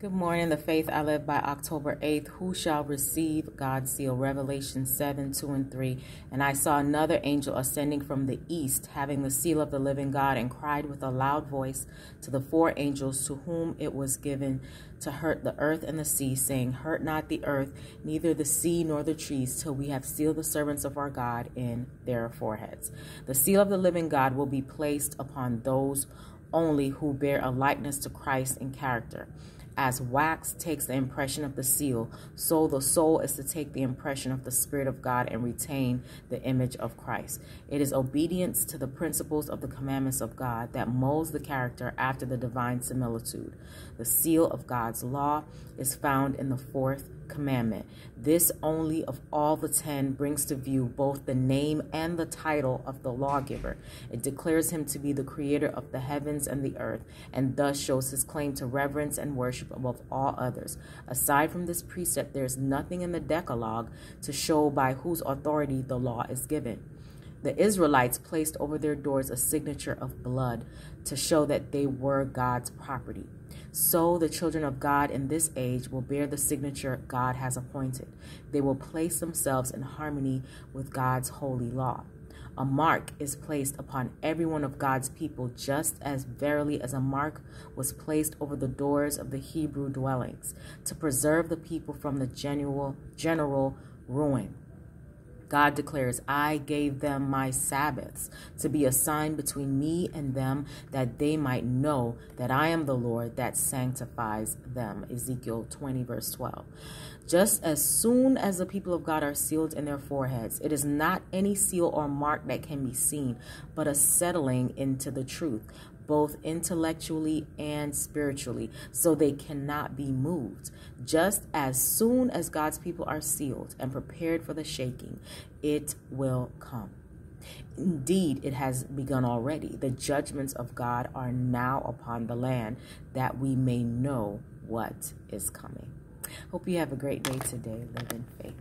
Good morning. The faith I live by October 8th. Who shall receive God's seal? Revelation 7 2 and 3. And I saw another angel ascending from the east, having the seal of the living God, and cried with a loud voice to the four angels to whom it was given to hurt the earth and the sea, saying, Hurt not the earth, neither the sea nor the trees, till we have sealed the servants of our God in their foreheads. The seal of the living God will be placed upon those only who bear a likeness to Christ in character. As wax takes the impression of the seal, so the soul is to take the impression of the Spirit of God and retain the image of Christ. It is obedience to the principles of the commandments of God that molds the character after the divine similitude. The seal of God's law is found in the fourth commandment. This only of all the ten brings to view both the name and the title of the lawgiver. It declares him to be the creator of the heavens and the earth, and thus shows his claim to reverence and worship above all others. Aside from this precept, there is nothing in the Decalogue to show by whose authority the law is given. The Israelites placed over their doors a signature of blood to show that they were God's property. So the children of God in this age will bear the signature God has appointed. They will place themselves in harmony with God's holy law. A mark is placed upon every one of God's people, just as verily as a mark was placed over the doors of the Hebrew dwellings, to preserve the people from the general, general ruin. God declares, I gave them my Sabbaths to be a sign between me and them, that they might know that I am the Lord that sanctifies them. Ezekiel 20, verse 12. Just as soon as the people of God are sealed in their foreheads, it is not any seal or mark that can be seen, but a settling into the truth both intellectually and spiritually, so they cannot be moved. Just as soon as God's people are sealed and prepared for the shaking, it will come. Indeed, it has begun already. The judgments of God are now upon the land that we may know what is coming. Hope you have a great day today. Live in faith.